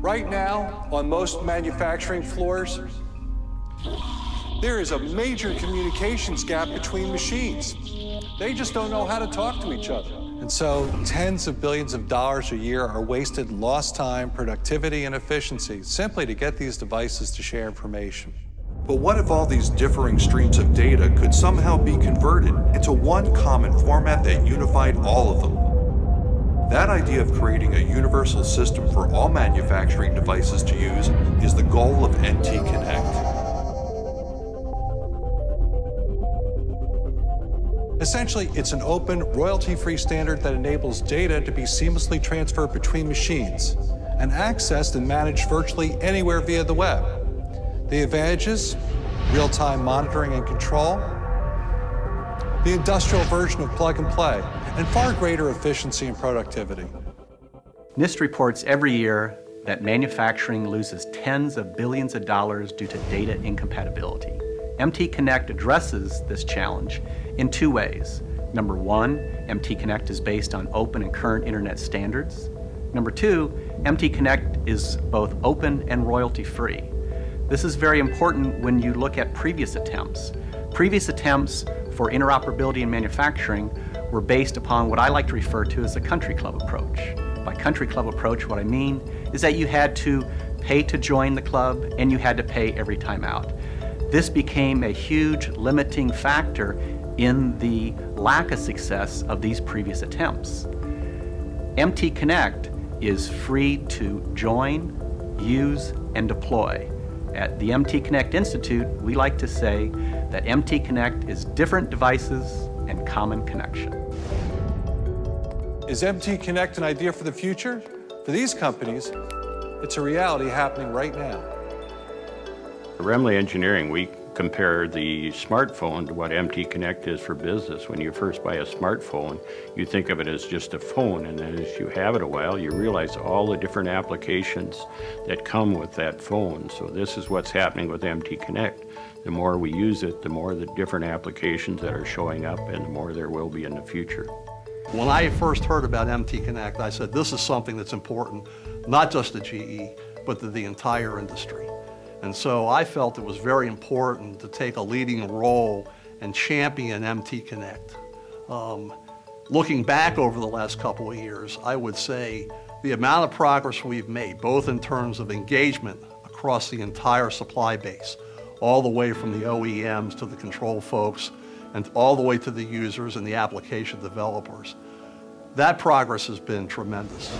Right now, on most manufacturing floors, there is a major communications gap between machines. They just don't know how to talk to each other. And so tens of billions of dollars a year are wasted in lost time, productivity, and efficiency simply to get these devices to share information. But what if all these differing streams of data could somehow be converted into one common format that unified all of them? That idea of creating a universal system for all manufacturing devices to use is the goal of MT Connect. Essentially, it's an open, royalty-free standard that enables data to be seamlessly transferred between machines and accessed and managed virtually anywhere via the web. The advantages, real-time monitoring and control, the industrial version of plug and play, and far greater efficiency and productivity. NIST reports every year that manufacturing loses tens of billions of dollars due to data incompatibility. MT Connect addresses this challenge in two ways. Number one, MT Connect is based on open and current internet standards. Number two, MT Connect is both open and royalty free. This is very important when you look at previous attempts. Previous attempts for interoperability in manufacturing were based upon what I like to refer to as the country club approach. By country club approach, what I mean is that you had to pay to join the club and you had to pay every time out. This became a huge limiting factor in the lack of success of these previous attempts. MT Connect is free to join, use, and deploy. At the MT Connect Institute, we like to say that MT Connect is different devices and common connection. Is MT Connect an idea for the future? For these companies, it's a reality happening right now. At Remmele Engineering, we compare the smartphone to what MT Connect is for business. When you first buy a smartphone, you think of it as just a phone, and then as you have it a while, you realize all the different applications that come with that phone. So this is what's happening with MT Connect. The more we use it, the more the different applications that are showing up, and the more there will be in the future. When I first heard about MT Connect, I said, this is something that's important, not just to GE, but to the entire industry. And so I felt it was very important to take a leading role and champion MT Connect. Um, looking back over the last couple of years, I would say the amount of progress we've made, both in terms of engagement across the entire supply base, all the way from the OEMs to the control folks, and all the way to the users and the application developers. That progress has been tremendous.